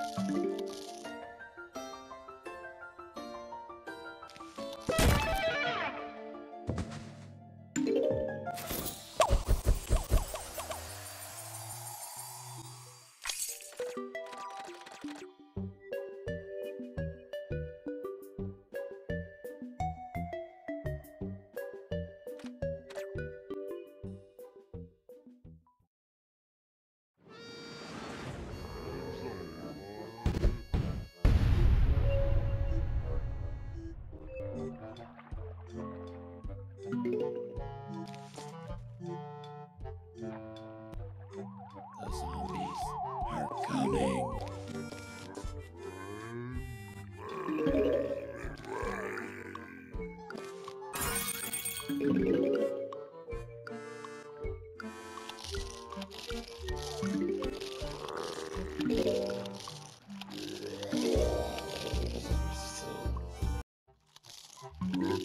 The Yeah.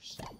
first.